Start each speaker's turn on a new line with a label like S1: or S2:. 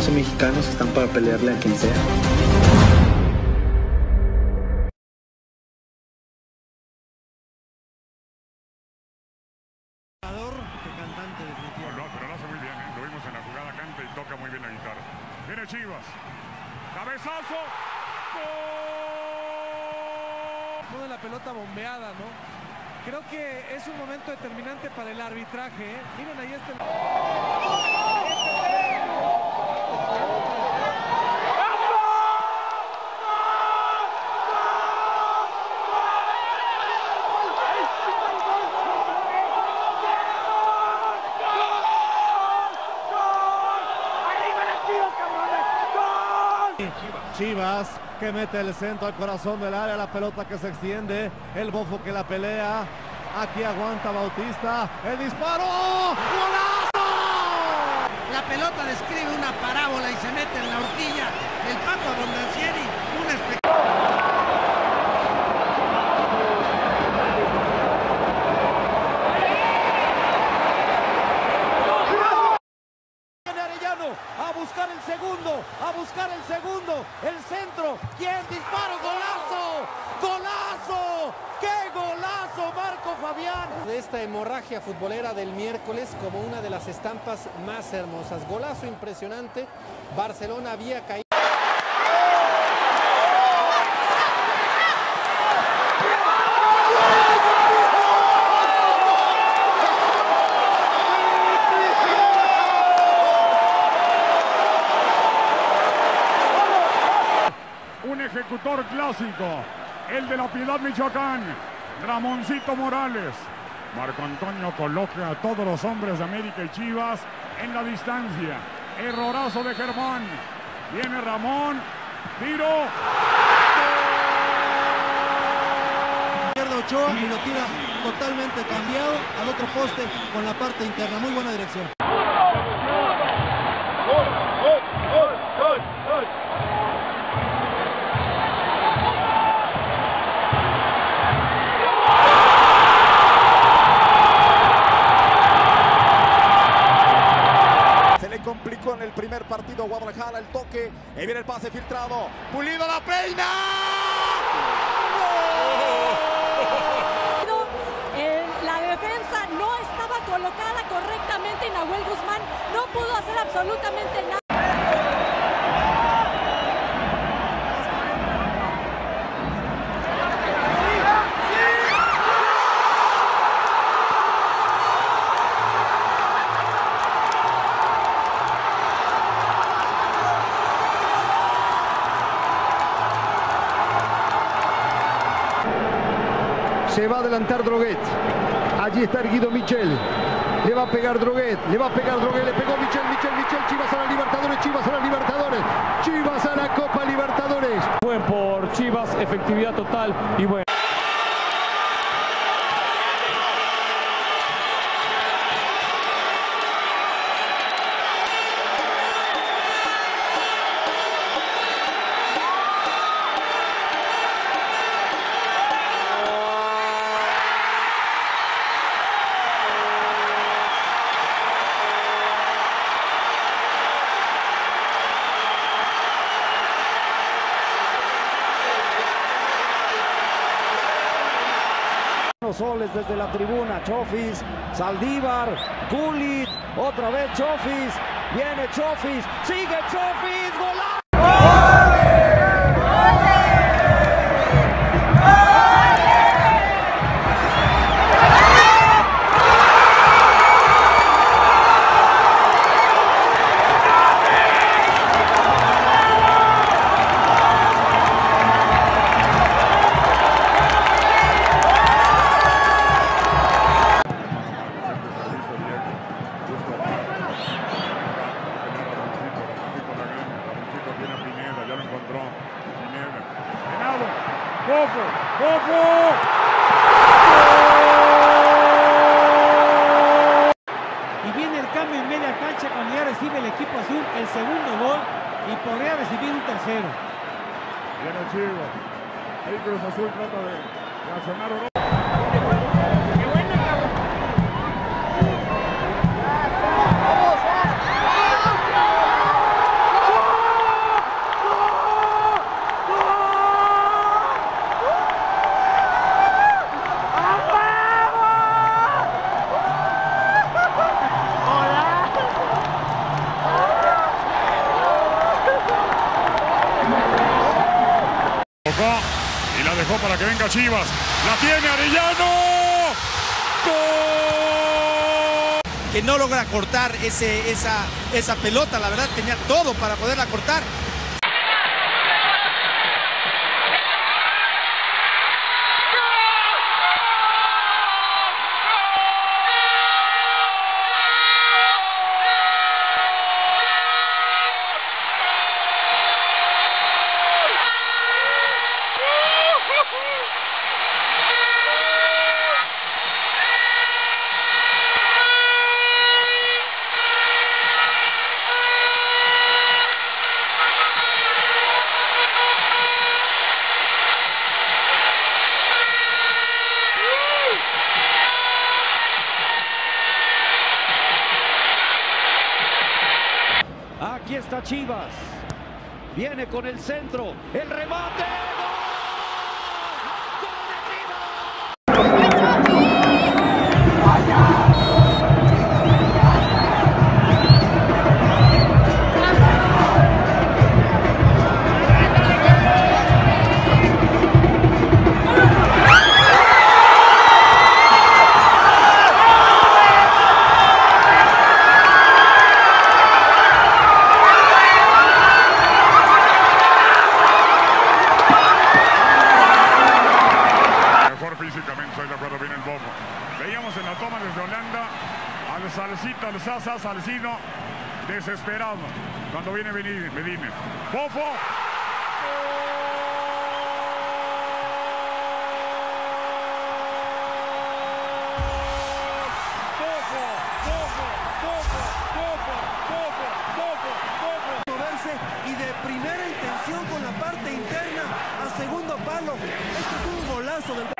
S1: 11 mexicanos están para pelearle a quien sea.
S2: No, pero lo hace muy bien. Lo vimos en la jugada, canta y toca muy bien la guitarra. Viene Chivas. Cabezazo.
S3: No de la pelota bombeada, ¿no? Creo que es un momento determinante para el arbitraje. ¿eh? Miren ahí este. Chivas que mete el centro al corazón del área, la pelota que se extiende, el bofo que la pelea. Aquí aguanta Bautista, el disparo, ¡golazo!
S4: La pelota describe una parábola y se mete en la horquilla. El Paco Abondancieri, un espectáculo.
S3: Viene Arellano a buscar el segundo, a buscar el segundo, el centro, ¿quién disparo? ¡Golazo! ¡Golazo! ¡Qué golazo, Marco
S5: De esta hemorragia futbolera del miércoles como una de las estampas más hermosas. Golazo impresionante. Barcelona había caído.
S2: Un ejecutor clásico. El de la Piedad Michoacán. Ramoncito Morales. Marco Antonio coloca a todos los hombres de América y Chivas en la distancia. Errorazo de Germán. Viene Ramón. Tiro.
S6: Ochoa y lo tira totalmente cambiado al otro poste con la parte interna. Muy buena dirección.
S7: El toque. Ahí viene el pase filtrado. Pulido la peina.
S8: La defensa no estaba colocada correctamente y Nahuel Guzmán no pudo hacer absolutamente nada.
S3: Se va a adelantar Droguet. Allí está erguido Michel. Le va a pegar Droguet. Le va a pegar Droguet. Le pegó Michel, Michel, Michel. Chivas a la Libertadores. Chivas a la Libertadores. Chivas a la Copa Libertadores.
S9: Buen por Chivas, efectividad total y bueno.
S3: Soles desde la tribuna. Chofis, Saldívar, Gullit. Otra vez Chofis. Viene Chofis. Sigue Chofis.
S2: Bofo. Bofo.
S4: Y
S2: la dejó para que venga Chivas. La tiene Arellano.
S10: Que no logra cortar ese, esa, esa pelota, la verdad tenía todo para poderla cortar.
S11: Aquí está Chivas. Viene con el centro. El remate.
S2: Al Sasa Salcino, desesperado. Cuando viene Medina. ¡Bofo!
S6: y de primera intención con la parte interna a segundo palo. Este es un golazo del